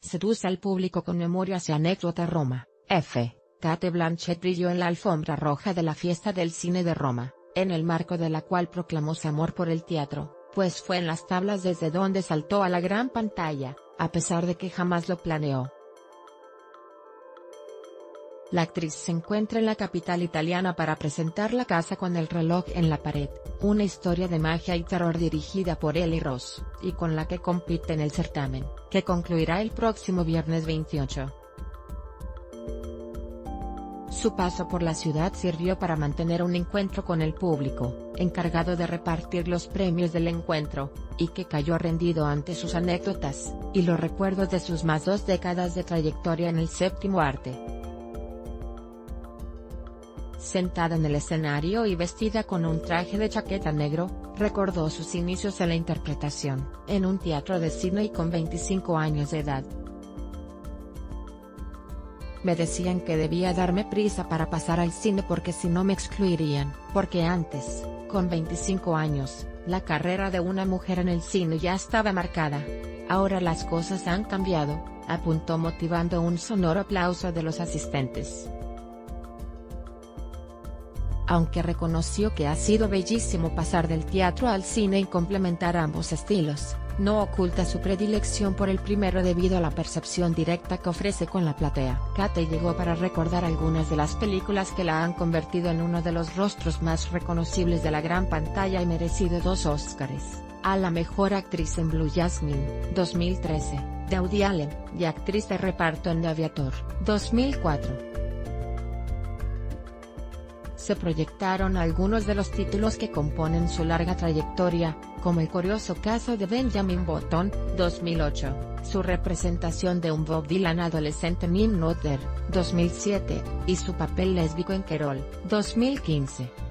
Seduce al público con memorias y anécdotas Roma. F. Kate Blanchett brilló en la alfombra roja de la fiesta del cine de Roma, en el marco de la cual proclamó su amor por el teatro, pues fue en las tablas desde donde saltó a la gran pantalla, a pesar de que jamás lo planeó. La actriz se encuentra en la capital italiana para presentar La casa con el reloj en la pared, una historia de magia y terror dirigida por Eli Ross, y con la que compite en el certamen, que concluirá el próximo viernes 28. Su paso por la ciudad sirvió para mantener un encuentro con el público, encargado de repartir los premios del encuentro, y que cayó rendido ante sus anécdotas, y los recuerdos de sus más dos décadas de trayectoria en el séptimo arte sentada en el escenario y vestida con un traje de chaqueta negro, recordó sus inicios en la interpretación, en un teatro de Sydney con 25 años de edad. Me decían que debía darme prisa para pasar al cine porque si no me excluirían, porque antes, con 25 años, la carrera de una mujer en el cine ya estaba marcada. Ahora las cosas han cambiado, apuntó motivando un sonoro aplauso de los asistentes aunque reconoció que ha sido bellísimo pasar del teatro al cine y complementar ambos estilos, no oculta su predilección por el primero debido a la percepción directa que ofrece con la platea. Kate llegó para recordar algunas de las películas que la han convertido en uno de los rostros más reconocibles de la gran pantalla y merecido dos Oscars, a la mejor actriz en Blue Jasmine, 2013, de Woody Allen, y actriz de reparto en The Aviator, 2004 se proyectaron algunos de los títulos que componen su larga trayectoria, como el curioso caso de Benjamin Button, 2008, su representación de un Bob Dylan adolescente en In 2007, y su papel lésbico en Kerol, 2015.